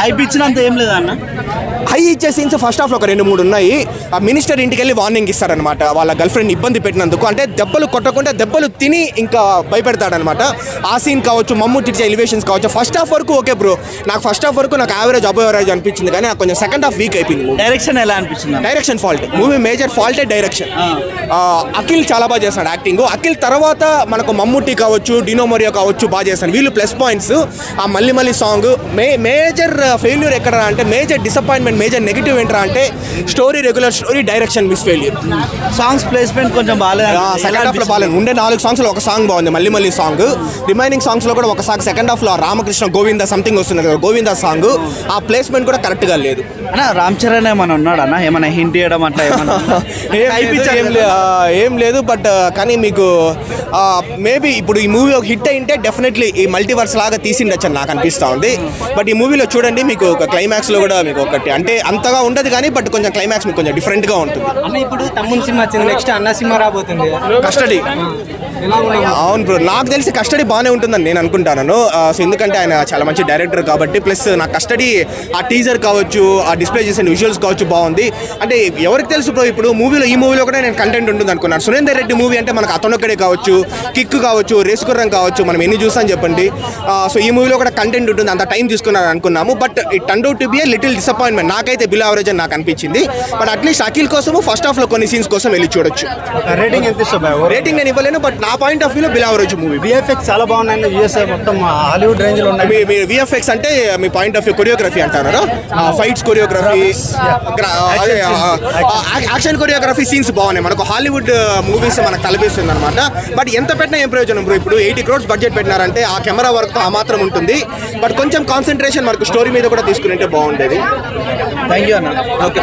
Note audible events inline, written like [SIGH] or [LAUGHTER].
Hype ఇచ్చినంత ఏం లేదా అన్న? హై ఇచ్చే సీన్స్ ఫస్ట్ హాఫ్లో ఒక రెండు మూడు ఉన్నాయి. ఆ మినిస్టర్ ఇంటికి వెళ్ళి వార్నింగ్ ఇస్తారనమాట వాళ్ళ గర్ల్ ఫ్రెండ్ ఇబ్బంది పెట్టినందుకు. అంటే దెబ్బలు కొట్టకుండా దెబ్బలు తిని ఇంకా భయపెడతాడనమాట ఆ సీన్ కావచ్చు మమ్ముట్టి ఇచ్చే ఎలివేషన్స్ కావచ్చు ఫస్ట్ హాఫ్ వరకు ఓకే బ్రో నాకు ఫస్ట్ హాఫ్ వరకు నాకు యావరేజ్ అబో యావరేజ్ అనిపించింది కానీ నాకు కొంచెం సెకండ్ హాఫ్ వీక్ అయిపోయింది. డైరెక్షన్ ఎలా అనిపించింది? డైరెక్షన్ ఫాల్ట్ మూవీ మేజర్ ఫాల్టే డైరెక్షన్. అఖిల్ చాలా బాగా చేస్తాడు యాక్టింగ్ అఖిల్ తర్వాత మనకు మమ్ముట్టి కావచ్చు డినో మోరియో కావచ్చు బాగా చేస్తాడు. వీళ్ళు ప్లస్ పాయింట్స్ ఆ మళ్ళీ మళ్ళీ సాంగ్ మే మేజర్ ఫెయిల్యూర్ ఎక్కడ అంటే మేజర్ డిసప్పాయింట్మెంట్ మేజర్ నెగిటివ్ ఏంట్రా అంటే story regular story direction miss failure songs placement కొంచెం బాగాలేదు సెకండ్ హాఫ్లో బాగాలేదు. ఉండే నాలుగు సాంగ్స్లో ఒక సాంగ్ బాగుంది మళ్ళీ మళ్ళీ సాంగ్ రిమైనింగ్ సాంగ్స్లో కూడా ఒక సాంగ్ సెకండ్ హాఫ్లో రామకృష్ణ గోవింద సంథింగ్ వస్తుంది కదా గోవింద సాంగ్ ఆ ప్లేస్మెంట్ కూడా కరెక్ట్గా లేదు. అన్న రామ్ చరణ్ ఏమైనా ఉన్నాడు అన్న? ఏమైనా హింట్ ఇవ్వడం అట్లా [LAUGHS] ఏం లేదు, బట్ కానీ మీకు మేబీ ఇప్పుడు ఈ మూవీ ఒక హిట్ అయింటే డెఫినెట్లీ ఈ మల్టీవర్స్ లాగా తీసిండొచ్చు అని నాకు అనిపిస్తా ఉంది. బట్ ఈ మూవీలో చూడండి మీకు ఒక క్లైమాక్స్లో కూడా మీకు ఒకటి. అంటే అంతగా ఉండదు కానీ బట్ కొంచెం క్లైమాక్స్ మీకు కొంచెం డిఫరెంట్గా ఉంటుంది. అన్న ఇప్పుడు తమ్ముని సినిమా వచ్చింది. నెక్స్ట్ అన్న సినిమా రాబోతుంది. కస్టడీ. అవును బ్రో. నాకు తెలిసి కస్టడీ బాగానే ఉంటుందని నేను అనుకుంటాను. సో ఎందుకంటే ఆయన చాలా మంచి డైరెక్టర్ కాబట్టి ప్లస్ నా కస్టడీ ఆ టీజర్ కావచ్చు ఆ డిస్ప్లే చేసిన విజువల్స్ కావచ్చు బాగుంది. అంటే ఎవరికి తెలుసు బ్రో ఇప్పుడు మూవీలో ఈ మూవీలో కూడా నేను కంటెంట్ ఉంటుంది అనుకున్నాను. సురేందర్ రెడ్డి మూవీ అంటే మనకు అతనొక్కడే కావచ్చు కిక్ కావచ్చు రేసుకుర్రం కావచ్చు మనం ఎన్ని చూసాం చెప్పండి. సో ఈ మూవీలో కూడా కంటెంట్ ఉంటుంది అంత టైం తీసుకున్నాను అనుకున్నాము. But it turn out to be a little disappointment నాకైతే బిల్ అవరేజ్ అని నాకు అనిపించింది. బట్ అట్లీస్ట్ అఖిల్ కోసము ఫస్ట్ హాఫ్లో కొన్ని సీన్స్ కోసం వెళ్ళి చూడొచ్చు. రేటింగ్ ఎంత ఇష్టం రేటింగ్ నేను ఇవ్వలేను బట్ నా పాయింట్ ఆఫ్ వ్యూలో బిల్ అవరేజ్ మూవీ విఎఫ్ఎక్స్ చాలా బాగున్నాయి యూఎస్ఏ మొత్తం హాలీవుడ్ రేంజ్లో ఉన్నాయి. మీ విఎఫ్ఎక్స్ అంటే మీ పాయింట్ ఆఫ్ వ్యూ కొరియోగ్రఫీ అంటారా? Fights choreography action choreography scenes బాగున్నాయి. మనకు హాలీవుడ్ మూవీస్ మనకు తలపిస్తుంది అనమాట బట్ ఎంత పెట్టినా ఏం ప్రయోజనం బ్రో ఇప్పుడు ఎయిటీ క్రోడ్స్ బడ్జెట్ పెట్టినారంటే ఆ కెమెరా వర్క్ ఆ మాత్రం ఉంటుంది. బట్ కొంచెం కాన్సన్ట్రేషన్ మనకు స్టోరీ మీద కూడా తీసుకుని బాగుండేది. థ్యాంక్ యూ అన్న. ఓకే